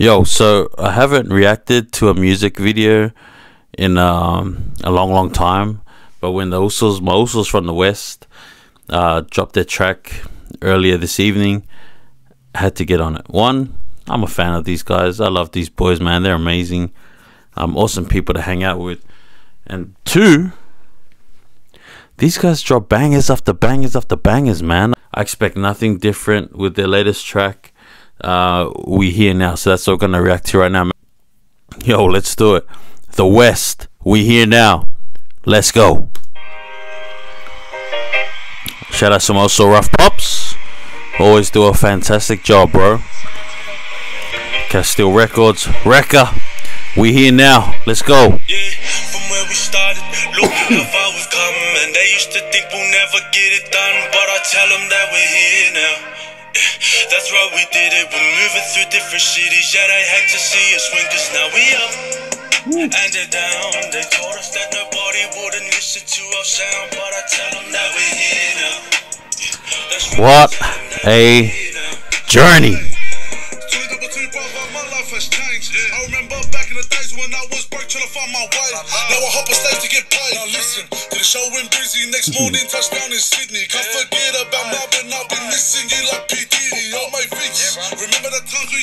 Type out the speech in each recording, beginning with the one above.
Yo, so I haven't reacted to a music video in um, a long, long time. But when the Usos, my Usos from the West, uh, dropped their track earlier this evening, I had to get on it. One, I'm a fan of these guys. I love these boys, man. They're amazing. Um, awesome people to hang out with. And two, these guys drop bangers after bangers after bangers, man. I expect nothing different with their latest track uh, we here now. So that's what we're gonna react to right now. Yo, let's do it. The West, we here now. Let's go. Shout out to also Rough Pops. Always do a fantastic job, bro. Castile Records, Rekka. We here now. Let's go. Yeah, from where we started, look how far we've come. And they used to think we'll never get it done, but I tell them that we're here now. That's right, we did it. We're moving through different cities. Yeah, they hate to see us win, cause now we up. And they're down. They told us that nobody wouldn't listen to our sound, but I tell them that we're here now. What I tell them that a we're here now. journey. Two double two, brother, my life has changed. I remember back in the days when I was broke trying to find my way. Now I hop on stage to get paid. Now listen, to the show in Brizzy next morning, touchdown in Sydney. Can't forget about Melbourne,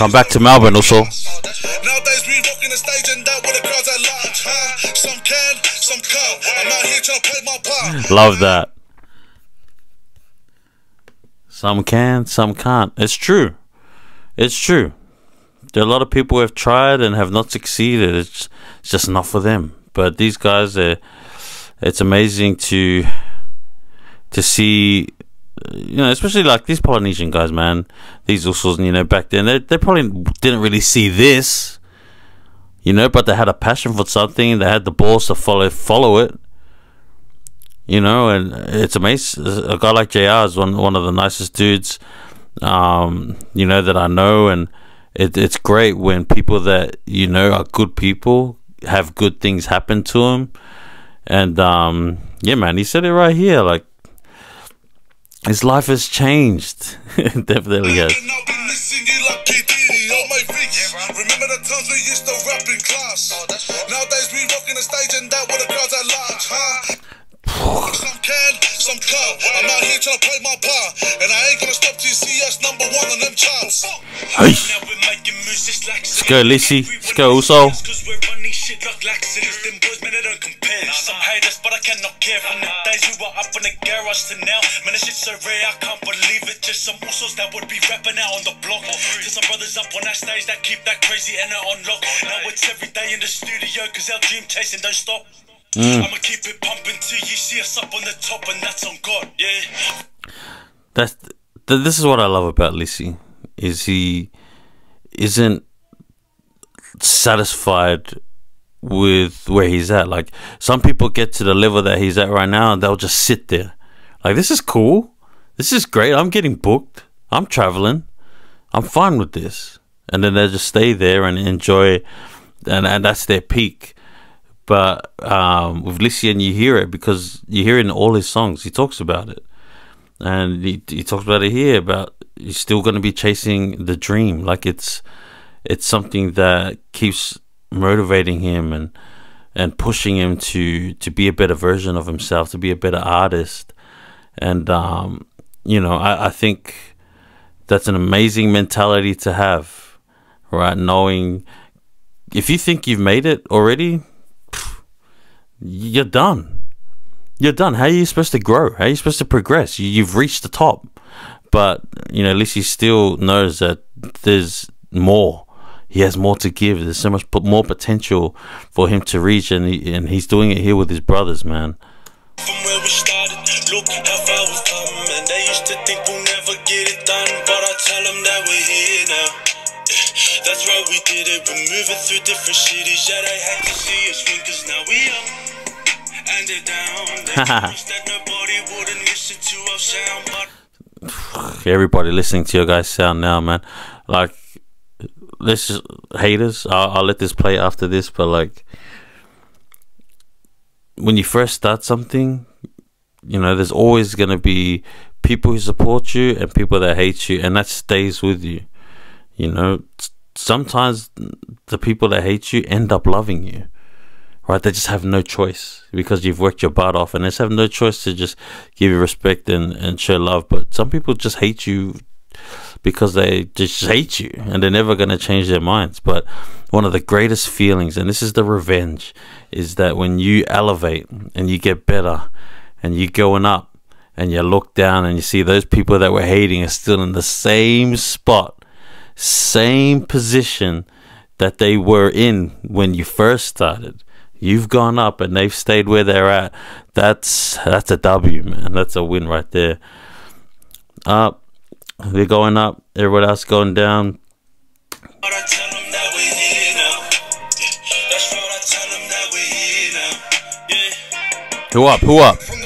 Come back to Melbourne also. Nowadays we rocking the stage and that with the crowds at large, huh? Some can, some can't. I'm out here trying to play my part. Love that. Some can, some can't. It's true. It's true. There are a lot of people who have tried and have not succeeded. It's, it's just not for them. But these guys, it's amazing to to see, you know, especially like these Polynesian guys, man. These Usos, you know, back then they they probably didn't really see this, you know, but they had a passion for something. They had the balls to follow follow it you know, and it's amazing. A guy like JR is one one of the nicest dudes, um, you know, that I know, and it, it's great when people that you know are good people have good things happen to them, and um, yeah, man, he said it right here, like his life has changed, It definitely has. And I've been missing you like P. Diddy. Oh my Vince, remember the times we used to rap in class. Oh, Nowadays we rocking the stage and that with the crowds at large, huh? Some can, some can't. I'm out here trying to play my part, and I ain't gonna stop till you see us number one on them charts. Hey. Now we're making moves just like Let's go, Lissy. Let's go, Uso. Cause we're running shit like laxatives. Them boys, man, they don't compare. Some haters, but I cannot care. From the days we were up in the garage to now. Man, this shit's so rare, I can't believe it. Just some usos that would be rapping out on the block. To some brothers up on that stage that keep that crazy and on lock. Now it's every day in the studio, cause our dream chasing don't stop. Mm. I'ma keep it pumping till you see us up on the top, and that's on God, yeah. that's th- this is what I love about Lissy is he isn't satisfied with where he's at. Like some people get to the level that he's at right now and they'll just sit there. Like this is cool. This is great. I'm getting booked. I'm traveling. I'm fine with this. And then they just stay there and enjoy and, and that's their peak. But um, with Lycian, you hear it because you hear it in all his songs. He talks about it. And he, he talks about it here about he's still going to be chasing the dream. Like it's it's something that keeps motivating him and and pushing him to to be a better version of himself to be a better artist. And um you know i, I think that's an amazing mentality to have right? Knowing if you think you've made it already you're done you're done. How are you supposed to grow? How are you supposed to progress? You, you've reached the top, but you know, at least he still knows that there's more. He has more to give. There's so much more potential for him to reach, and he, and he's doing it here with his brothers, man. From where we started, look how far we've come. And they used to think we'll never get it done, but I tell them that we're here now. That's right, we did it. We're moving through different cities. Yeah, they hate to see us win, cause now we up. Everybody listening to your guys' sound now, man. Like, this is haters. I'll, I'll let this play after this, but like, when you first start something, you know, there's always gonna be people who support you and people that hate you, and that stays with you. You know, sometimes the people that hate you end up loving you right? They just have no choice because you've worked your butt off and they just have no choice to just give you respect and, and show love. But some people just hate you because they just hate you and they're never going to change their minds. But one of the greatest feelings and this is the revenge is that when you elevate and you get better and you're going up and you look down and you see those people that were hating are still in the same spot, same position that they were in when you first started. You've gone up and they've stayed where they're at. That's that's a W, man. That's a win right there. Up, they're going up. Everyone else going down. But I tell 'em that we're here now. Yeah, that's right, I tell 'em that we're here now. Yeah. Who up? Who up? From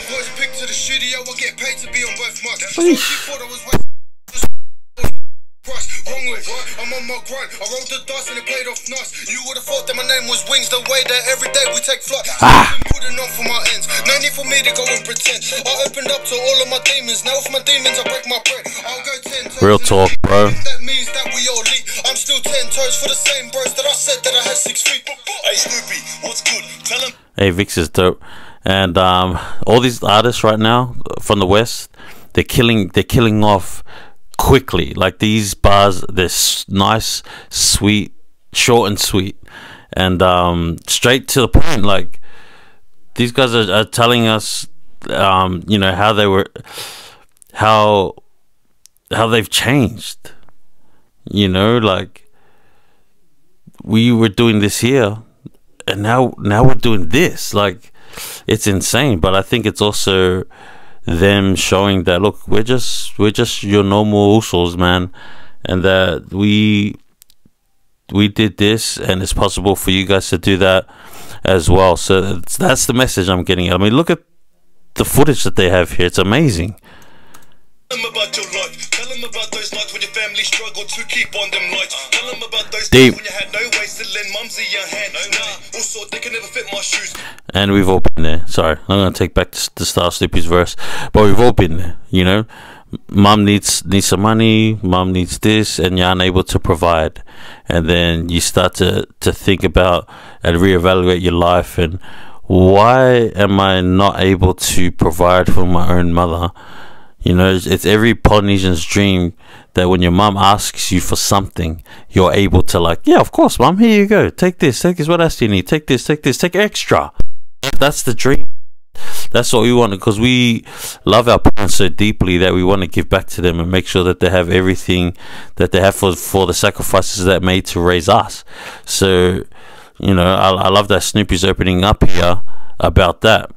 what? I'm on my grind. I rolled the dice and it played off nice. You would have thought that my name was Wings. The way that every day we take flight. Ah. Putting on for my ends. No need for me to go and pretend. I opened up to all of my demons. Now with my demons, I break my bread. I'll go ten toes. Real talk, bro. That means that we all leak. I'm still ten toes for the same bros that I said that I had six feet. Hey Snoopy, what's good? Tell 'em Hey, Vix is dope, and um, all these artists right now from the West, they're killing. They're killing off quickly. Like these bars, they're nice, sweet, short and sweet, and um, straight to the point. Like these guys are, are telling us, um, you know, how they were, how how they've changed. You know, like we were doing this here and now now we're doing this like it's insane but i think it's also them showing that look we're just we're just your normal usos man and that we we did this and it's possible for you guys to do that as well. So that's, that's the message i'm getting i mean look at the footage that they have here. It's amazing when your family struggled to keep on them lights. Uh. Tell them about those Deep. days when you had no ways to lend mumsy your hand. Nah, also they can never fit my shoes. and we've all been there. Sorry, I'm gonna take back the, the Star Snoopy's verse, but we've all been there. You know, mom needs needs some money, mom needs this, and you're unable to provide, and then you start to to think about and reevaluate your life and why am I not able to provide for my own mother? You know, it's, it's every Polynesian's dream that when your mom asks you for something, you're able to like, yeah, of course, mom, here you go, take this, take this. What else do you need? Take this, take this, take extra. That's the dream. That's what we want because we love our parents so deeply that we want to give back to them and make sure that they have everything that they have for for the sacrifices that made to raise us. So, you know, I, I love that Snoopy's opening up here about that.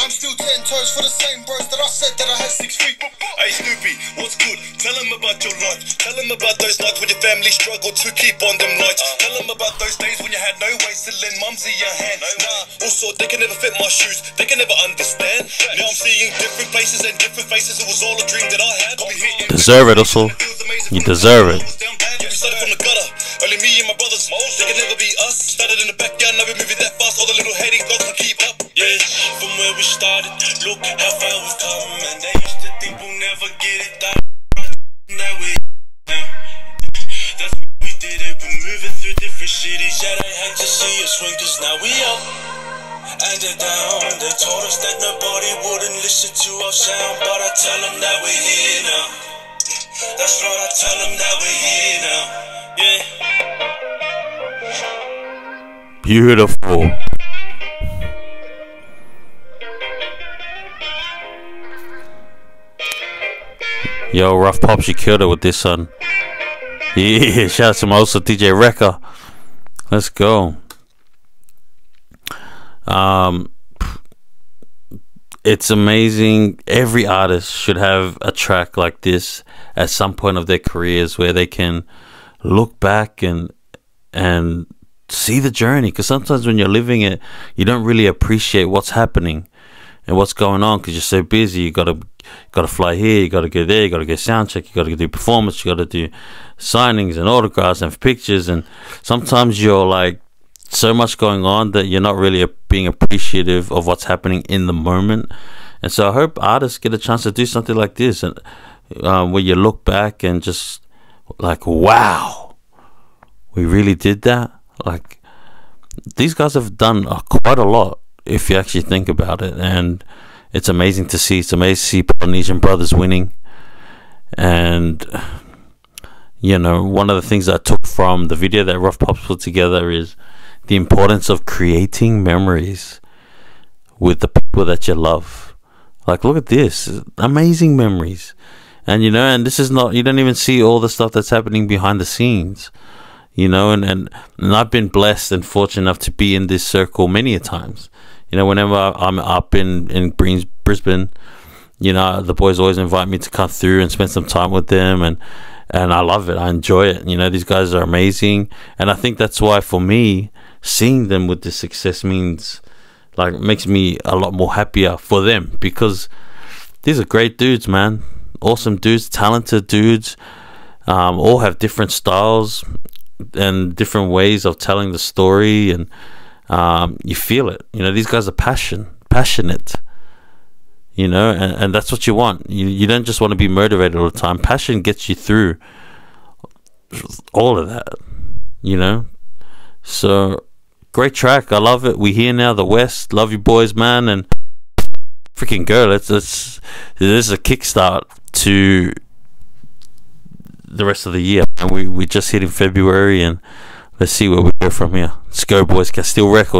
I'm still ten toes for the same bros that I said that I had six feet. Hey Snoopy, what's good? Tell them about your life. Tell them about those nights when your family struggled to keep on them lights. Uh-huh. Tell them about those days when you had no ways to lend mumsy your hand. Nah, also they can never fit my shoes. They can never understand. Now I'm seeing different places and different faces. It was all a dream that I had. Got me hitting Deserve it, also. You deserve it. Yeah, we started from the gutter. Only me and my brothers. They can never be us. Started in the backyard, now we're moving that fast. All the little hating dogs can keep up. Yeah, from where we started, look how far we've come. And they used to think we'll never get it done. That we now. That's why we did it. We're moving through different cities. Yeah, they hate to see us win, cause now we up. And they're down. They told us that nobody wouldn't listen to our sound. But I tell them that we're here now. That's right, I tell them that we're here now. Yeah. Beautiful. Yo, Rough Pops, you killed it with this son. Yeah, shout out to my also DJ Rekka. Let's go. Um, it's amazing. Every artist should have a track like this at some point of their careers where they can look back and and see the journey. Because sometimes when you're living it, you don't really appreciate what's happening and what's going on because you're so busy. You gotta gotta fly here, you gotta go there, you gotta get sound check, you gotta do performance, you gotta do signings and autographs and pictures. And sometimes you're like so much going on that you're not really being appreciative of what's happening in the moment. And so I hope artists get a chance to do something like this and um, where you look back and just like, wow, we really did that. Like these guys have done uh, quite a lot if you actually think about it, and it's amazing to see. It's amazing to see Polynesian brothers winning, and you know, one of the things I took from the video that Rough Pops put together is the importance of creating memories with the people that you love. Like, look at this amazing memories. And you know, and this is not, you don't even see all the stuff that's happening behind the scenes, you know, and, and, and I've been blessed and fortunate enough to be in this circle many a times. You know, whenever I'm up in, in Brisbane, you know, the boys always invite me to come through and spend some time with them. And, and I love it. I enjoy it. You know, these guys are amazing, and I think that's why for me, seeing them with this success means like makes me a lot more happier for them because these are great dudes, man. Awesome dudes, talented dudes. Um, all have different styles and different ways of telling the story, and um, you feel it. You know, these guys are passion, passionate. You know and, and that's what you want. You, you don't just want to be motivated all the time. Passion gets you through all of that you know? So great track. I love it. We here now the west. Love you boys man and freaking go. Let's let's this is a kickstart to the rest of the year. And we we just hit in february and let's see where we go from here let's go boys castile records